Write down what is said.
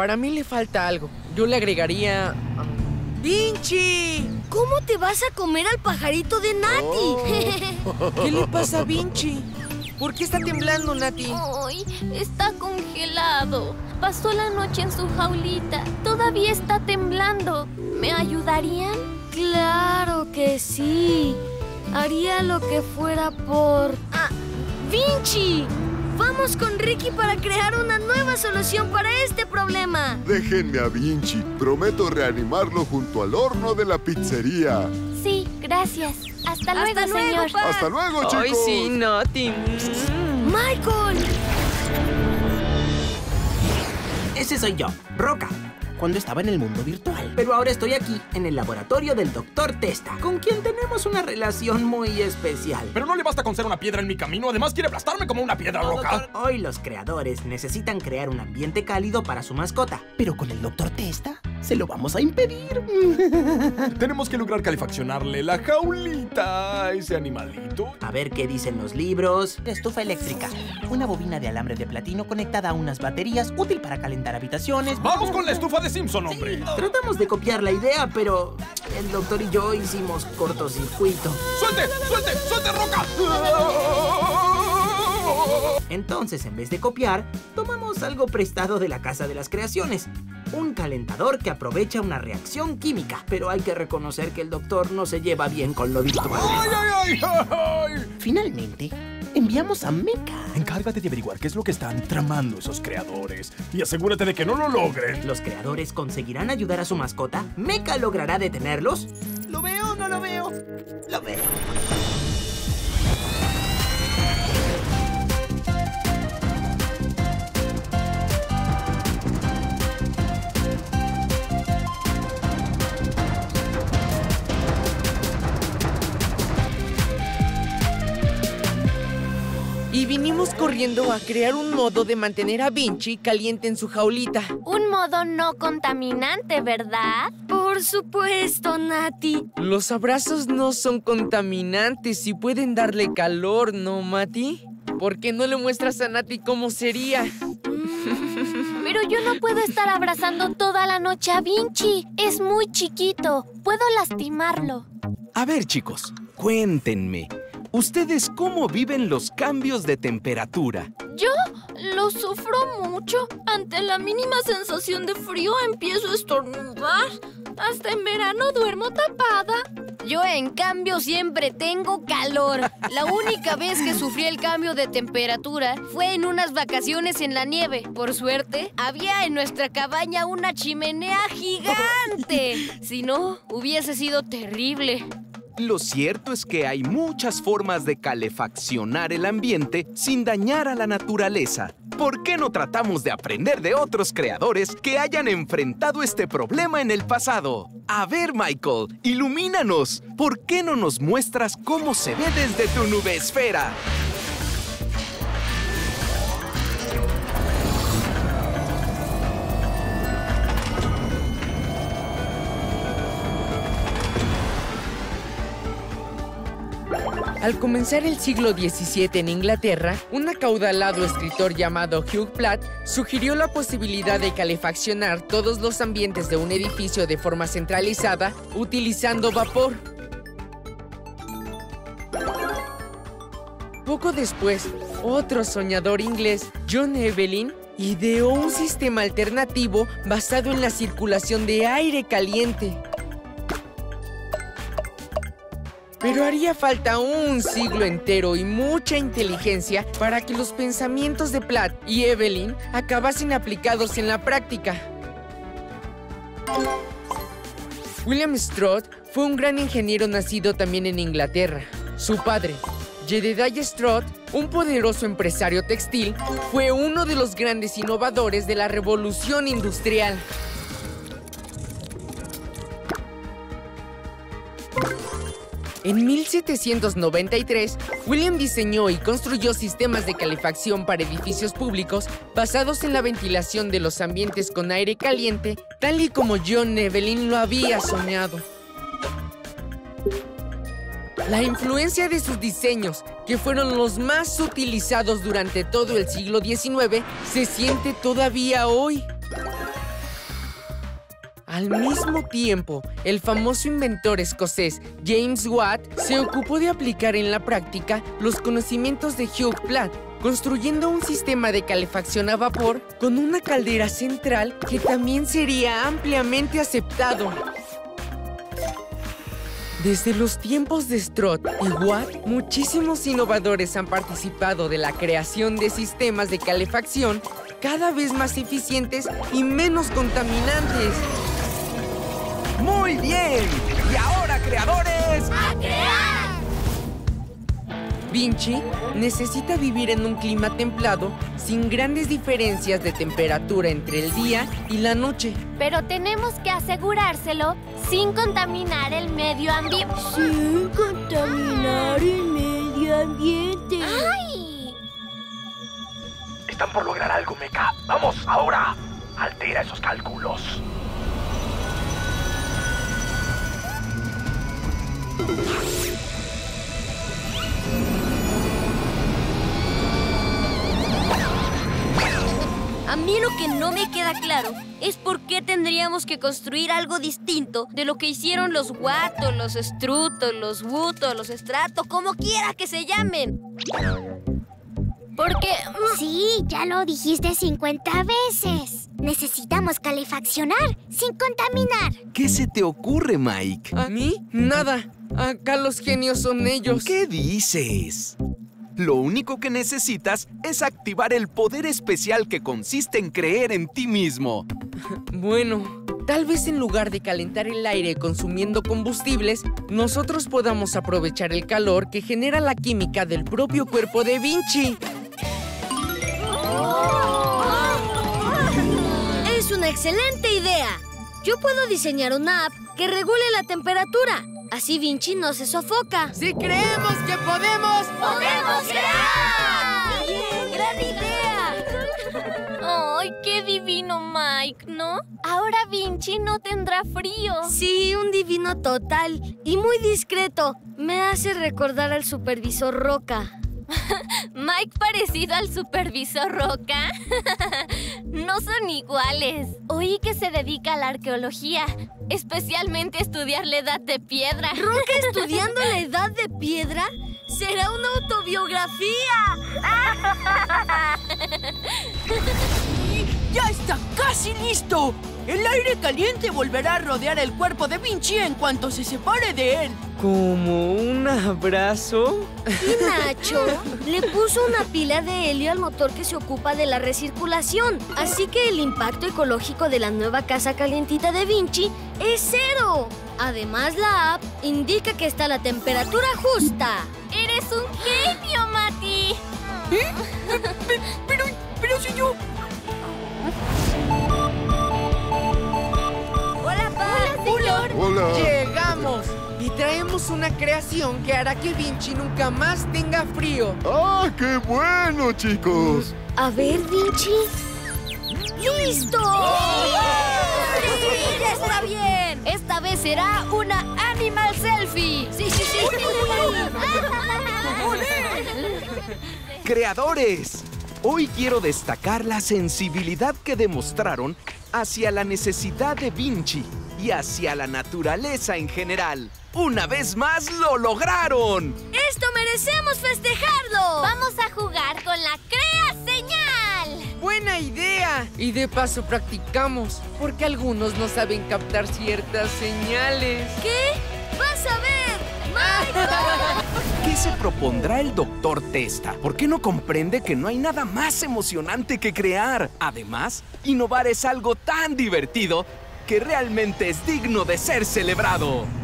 para mí le falta algo. Yo le agregaría... um, ¡Vinci! ¿Cómo te vas a comer al pajarito de Nati? ¿Qué le pasa a Vinci? ¿Por qué está temblando, Nati? Ay, está congelado. Pasó la noche en su jaulita. Todavía está temblando. ¿Me ayudarían? claro que sí. Haría lo que fuera por... ¡Ah! ¡Vinci! Vamos con Ricky para crear una nueva solución para este problema. Déjenme a Vinci. Prometo reanimarlo junto al horno de la pizzería. Sí, gracias. Hasta luego, Hasta luego, señor. pa. ¡Hasta luego, chicos! Ay, sí. Mm. ¡Michael! Ese soy yo, Roca, cuando estaba en el mundo virtual. Pero ahora estoy aquí, en el laboratorio del Dr. Testa, con quien tenemos una relación muy especial. Pero no le basta con ser una piedra en mi camino, además quiere aplastarme como una piedra No, roca. doctor, Hoy los creadores necesitan crear un ambiente cálido para su mascota. Pero con el Dr. Testa se lo vamos a impedir. Tenemos que lograr calefaccionarle la jaulita a ese animalito. A ver qué dicen los libros. Estufa eléctrica. Una bobina de alambre de platino conectada a unas baterías, útil para calentar habitaciones. ¡Vamos con la estufa de Simpson, hombre! Tratamos de copiar la idea, pero el doctor y yo hicimos cortocircuito. ¡Suelte! ¡Suelte! ¡Suelte, roca! Entonces, en vez de copiar, tomamos algo prestado de la Casa de las Creaciones. Un calentador que aprovecha una reacción química. Pero hay que reconocer que el doctor no se lleva bien con lo virtual. ¡Ay, ay, ay! Finalmente, enviamos a Mecha. Encárgate de averiguar qué es lo que están tramando esos creadores y asegúrate de que no lo logren. ¿Los creadores conseguirán ayudar a su mascota? ¿Mecha logrará detenerlos? ¿Lo veo o no lo veo? Lo veo. Corriendo a crear un modo de mantener a Vinci caliente en su jaulita. Un modo no contaminante, ¿verdad? Por supuesto, Nati. Los abrazos no son contaminantes y pueden darle calor, ¿no, Mati? ¿Por qué no le muestras a Nati cómo sería? Pero yo no puedo estar abrazando toda la noche a Vinci. Es muy chiquito. Puedo lastimarlo. A ver, chicos, cuéntenme. ¿Ustedes cómo viven los cambios de temperatura? Yo lo sufro mucho. Ante la mínima sensación de frío empiezo a estornudar. Hasta en verano duermo tapada. Yo, en cambio, siempre tengo calor. La única vez que sufrí el cambio de temperatura fue en unas vacaciones en la nieve. Por suerte, había en nuestra cabaña una chimenea gigante. Si no, hubiese sido terrible. Lo cierto es que hay muchas formas de calefaccionar el ambiente sin dañar a la naturaleza. ¿Por qué no tratamos de aprender de otros creadores que hayan enfrentado este problema en el pasado? A ver, Michael, ilumínanos. ¿Por qué no nos muestras cómo se ve desde tu nube esfera? Al comenzar el siglo XVII en Inglaterra, un acaudalado escritor llamado Hugh Platt sugirió la posibilidad de calefaccionar todos los ambientes de un edificio de forma centralizada utilizando vapor. Poco después, otro soñador inglés, John Evelyn, ideó un sistema alternativo basado en la circulación de aire caliente. Pero haría falta un siglo entero y mucha inteligencia para que los pensamientos de Platt y Evelyn acabasen aplicados en la práctica. William Stroud fue un gran ingeniero nacido también en Inglaterra. Su padre, Jedediah Stroud, un poderoso empresario textil, fue uno de los grandes innovadores de la revolución industrial. En 1793, William diseñó y construyó sistemas de calefacción para edificios públicos basados en la ventilación de los ambientes con aire caliente, tal y como John Evelyn lo había soñado. La influencia de sus diseños, que fueron los más utilizados durante todo el siglo XIX, se siente todavía hoy. Al mismo tiempo, el famoso inventor escocés James Watt se ocupó de aplicar en la práctica los conocimientos de Hugh Platt, construyendo un sistema de calefacción a vapor con una caldera central que también sería ampliamente aceptado. Desde los tiempos de Strott y Watt, muchísimos innovadores han participado de la creación de sistemas de calefacción cada vez más eficientes y menos contaminantes. ¡Muy bien! Y ahora, creadores... ¡A crear! Vinci necesita vivir en un clima templado sin grandes diferencias de temperatura entre el día y la noche. Pero tenemos que asegurárselo sin contaminar el medio ambiente. Sin contaminar el medio ambiente. ¡Ay! Están por lograr algo, Mecha. Vamos, ahora. Altera esos cálculos. A mí lo que no me queda claro es por qué tendríamos que construir algo distinto de lo que hicieron los Watto, los Struto, los Wuto, los Strato, como quiera que se llamen. Porque... mm, Sí, ya lo dijiste 50 veces. Necesitamos calefaccionar sin contaminar. ¿Qué se te ocurre, Mike? ¿A mí? Nada. Acá los genios son ellos. ¿Qué dices? Lo único que necesitas es activar el poder especial que consiste en creer en ti mismo. Bueno, tal vez en lugar de calentar el aire consumiendo combustibles, nosotros podamos aprovechar el calor que genera la química del propio cuerpo de Vinci. Es una excelente idea. Yo puedo diseñar una app que regule la temperatura. Así Vinci no se sofoca. ¡Si creemos que podemos! ¡Podemos crear! ¡Bien! ¡Gran idea! ¡Ay, qué divino Mike, ¿no? Ahora Vinci no tendrá frío. Sí, un divino total y muy discreto. Me hace recordar al supervisor Roca. Mike parecido al supervisor Roca. no son iguales. Oí que se dedica a la arqueología, especialmente a estudiar la edad de piedra. ¿Roca estudiando la edad de piedra? ¿Será una autobiografía? ¡Ya está casi listo! El aire caliente volverá a rodear el cuerpo de Vinci en cuanto se separe de él. ¿Como un abrazo? Y Nacho le puso una pila de helio al motor que se ocupa de la recirculación. Así que el impacto ecológico de la nueva casa calientita de Vinci es cero. Además, la app indica que está a la temperatura justa. ¡Eres un genio, Mati! Pero, pero si yo... Hola. ¡Llegamos! Y traemos una creación que hará que Vinci nunca más tenga frío. ¡Ah, qué bueno, chicos! A ver, Vinci. ¡Listo! ¡Sí! ¡Ya está bien! Esta vez será una animal selfie. Sí, sí, sí. Creadores, hoy quiero destacar la sensibilidad que demostraron hacia la necesidad de Vinci y hacia la naturaleza en general. Una vez más lo lograron. ¡Esto merecemos festejarlo! Vamos a jugar con la Crea Señal. ¡Buena idea! Y de paso practicamos, porque algunos no saben captar ciertas señales. ¿Qué? ¡Vas a ver! ¿Qué se propondrá el doctor Testa? ¿Por qué no comprende que no hay nada más emocionante que crear? Además, innovar es algo tan divertido que realmente es digno de ser celebrado.